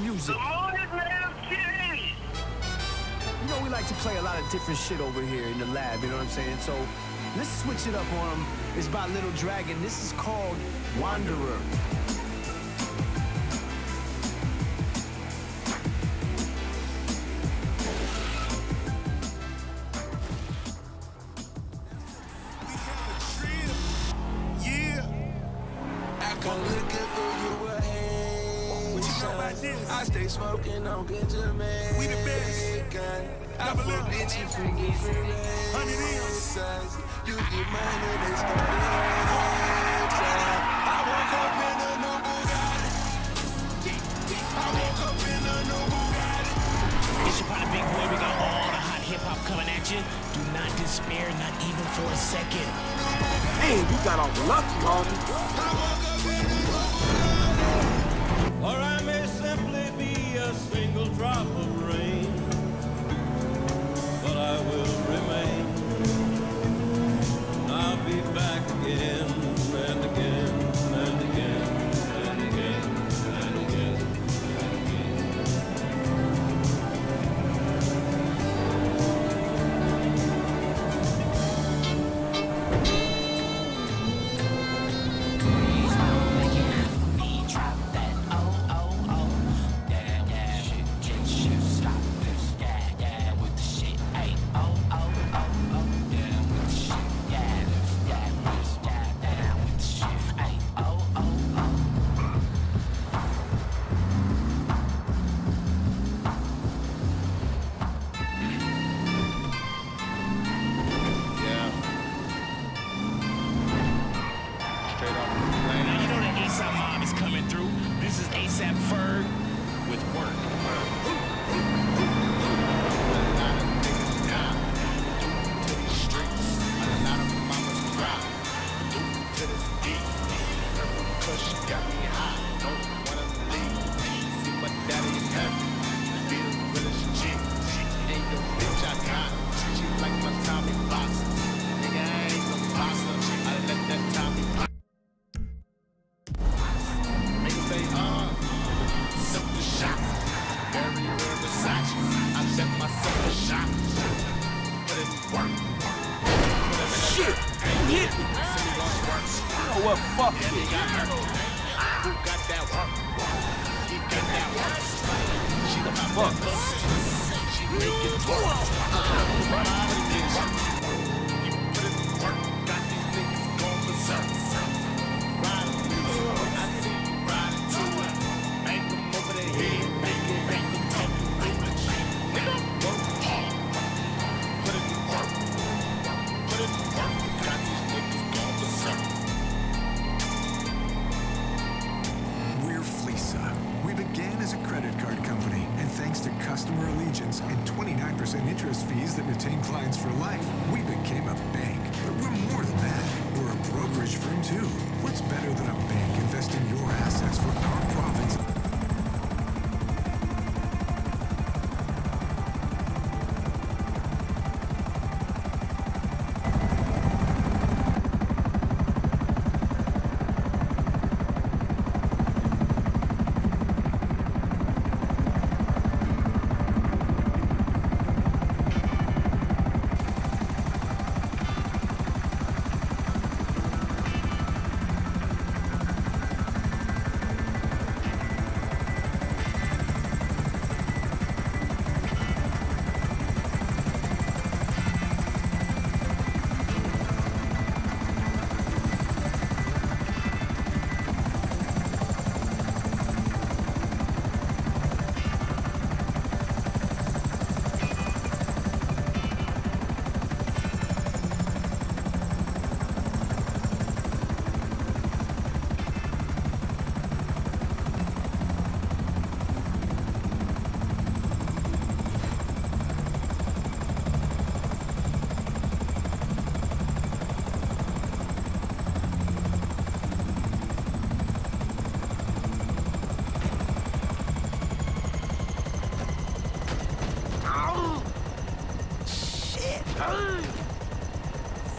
music. You know, we like to play a lot of different shit over here in the lab, you know what I'm saying? So let's switch it up on them. It's by Little Dragon. This is called Wanderer. I stay smoking on good Jamaican. We the best. I forbid you from different races. You get money, they start I woke up in a new Bugatti. I woke up in a new Bugatti. It's your partner, Big Boy. We got all the hot hip hop coming at you. Do not despair, not even for a second. Hey, you got off lucky, homie. Now you know the ASAP mob is coming through. This is ASAP Ferg with work. You know what? Fuck it. Fuck. And 29% interest fees that retain clients for life, we became a bank. But we're more than that. We're a brokerage firm, too. What's better than a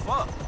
Fuck.